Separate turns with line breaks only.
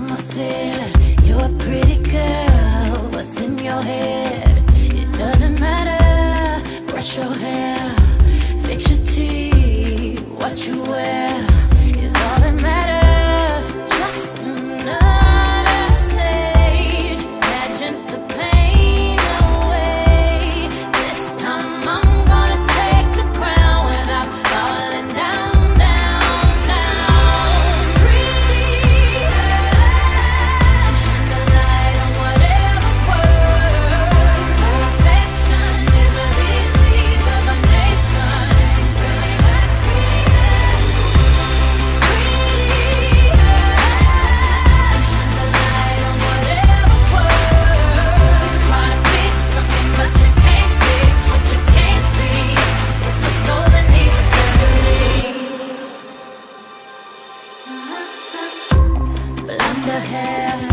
Mama said, you're a pretty girl, what's in your head? It doesn't matter, brush your hair, fix your teeth, what you wear. the hell